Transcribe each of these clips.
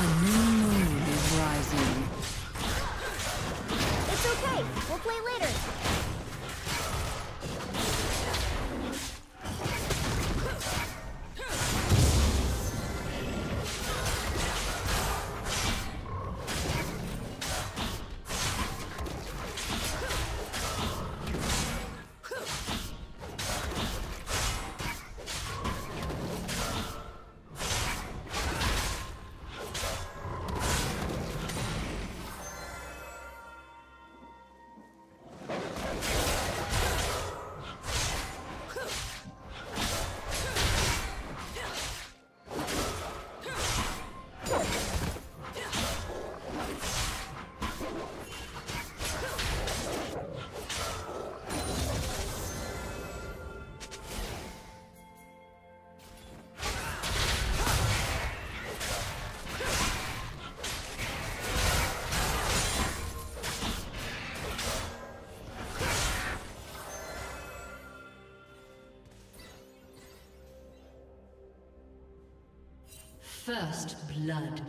A new First blood.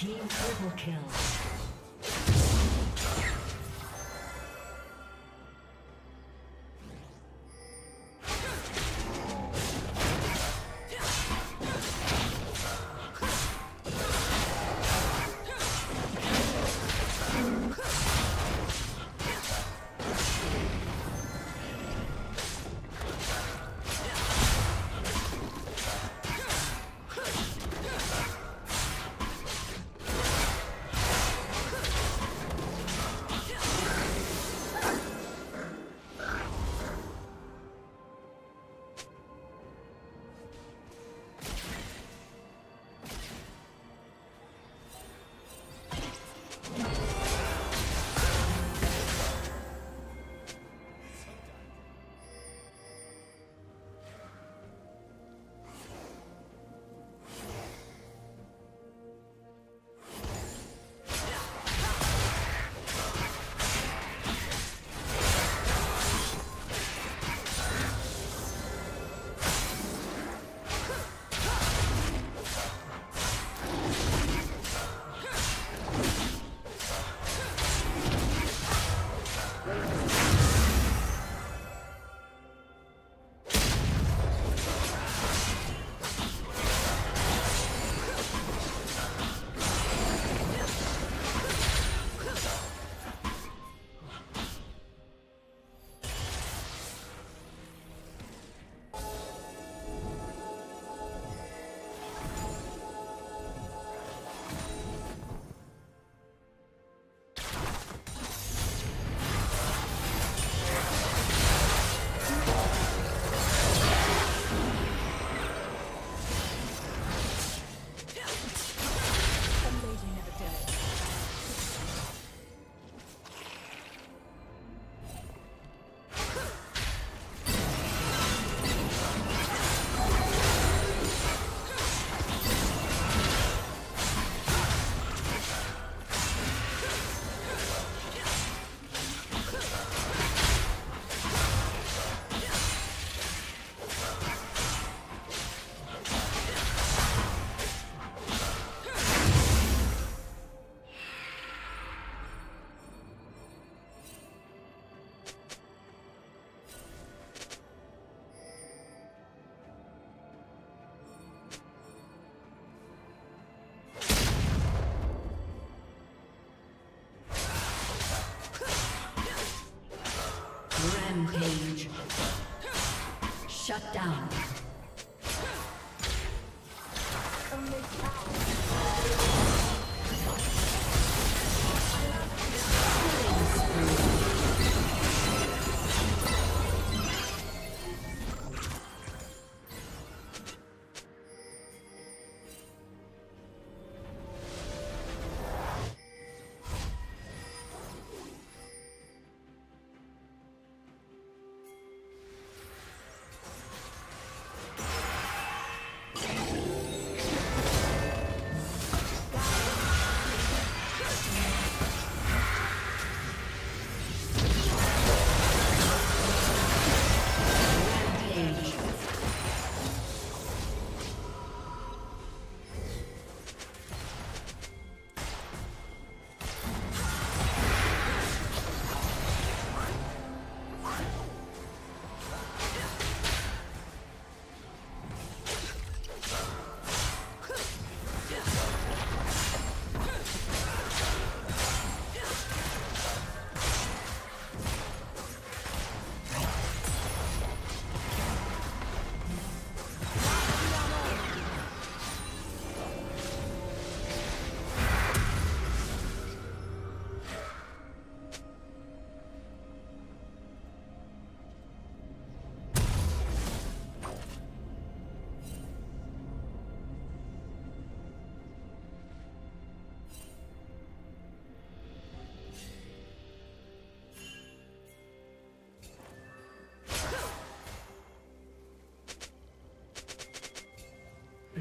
Team triple kill.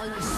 Unstoppable.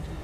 Disconnected.